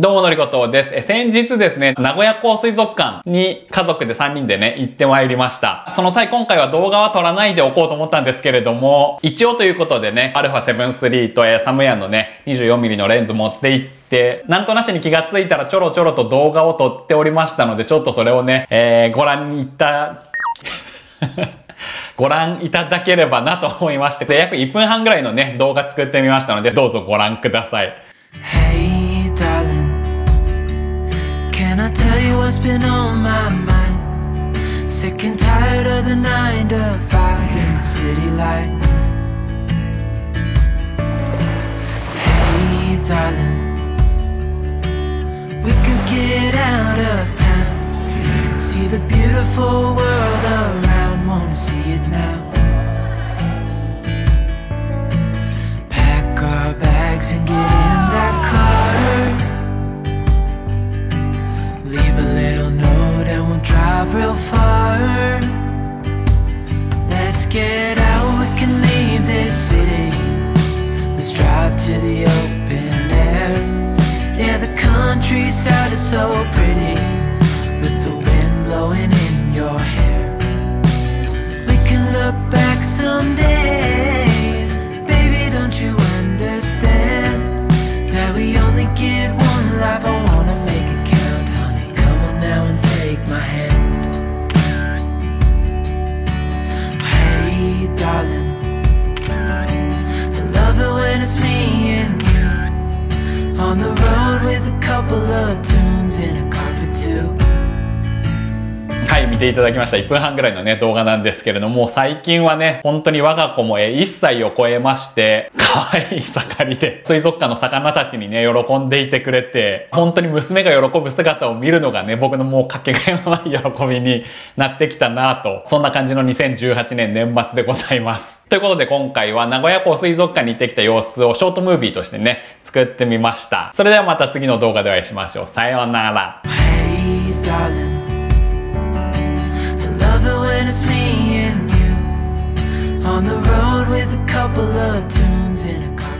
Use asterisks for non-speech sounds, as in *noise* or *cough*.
どうものりことです。え先日ですね、名古屋港水族館に家族で3人でね、行ってまいりました。その際今回は動画は撮らないでおこうと思ったんですけれども、一応ということでね、α7-3 とえサムヤンのね、24mm のレンズ持って行って、なんとなしに気がついたらちょろちょろと動画を撮っておりましたので、ちょっとそれをね、えー、ご覧に行った、*laughs* ご覧いただければなと思いまして、約1分半ぐらいのね、動画作ってみましたので、どうぞご覧ください。Can I tell you what's been on my mind? Sick and tired of the nine to five in the city life. Hey, darling, we could get out of town, see the beautiful world countryside is so pretty with the wind blowing in your hair. We can look back someday. Baby, don't you understand that we only get one life? I wanna make it count, honey. Come on now and take my hand. Hey, darling. I love it when it's me and you on the road with a couple of tunes 見ていただきました。1分半ぐらいのね、動画なんですけれども、最近はね、本当に我が子もえ1歳を超えまして、可愛い盛りで、水族館の魚たちにね、喜んでいてくれて、本当に娘が喜ぶ姿を見るのがね、僕のもうかけがえのない喜びに *laughs* なってきたなと、そんな感じの2018年年末でございます。ということで今回は名古屋港水族館に行ってきた様子をショートムービーとしてね、作ってみました。それではまた次の動画でお会いしましょう。さようなら。Hey, on the road with a couple of tunes in a car.